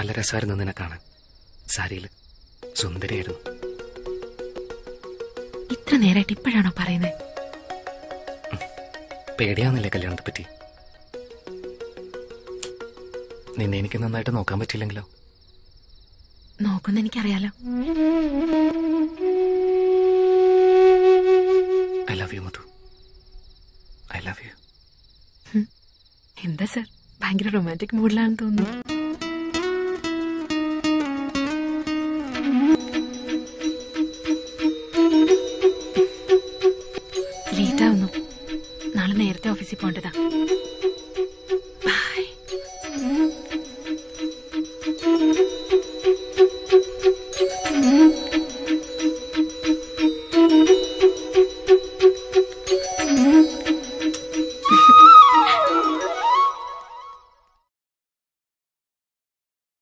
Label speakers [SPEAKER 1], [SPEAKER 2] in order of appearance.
[SPEAKER 1] നല്ല രസമായിരുന്നു നിന്നെ കാണാൻ. സാരിയിൽ സുന്ദരിയായിരുന്നു.
[SPEAKER 2] ഇത്ര നേരായിട്ട് ഇപ്പോഴാണോ പറയുന്നത്
[SPEAKER 1] പേടിയാവുന്നില്ലേ കല്യാണത്തെ പറ്റി? നിന്നെ എനിക്ക് നന്നായിട്ട് നോക്കാൻ പറ്റില്ലെങ്കിലോ
[SPEAKER 2] നോക്കുന്ന എനിക്കറിയാലോ
[SPEAKER 1] I love you Madhu. I love you.
[SPEAKER 2] എന്താ സർ? ഭയങ്കര റൊമാന്റിക് മൂഡിലാണെന്ന് തോന്നുന്നു. ലേറ്റ് ആവുന്നു നാളെ നേരത്തെ ഓഫീസിൽ പോകേണ്ടതാ.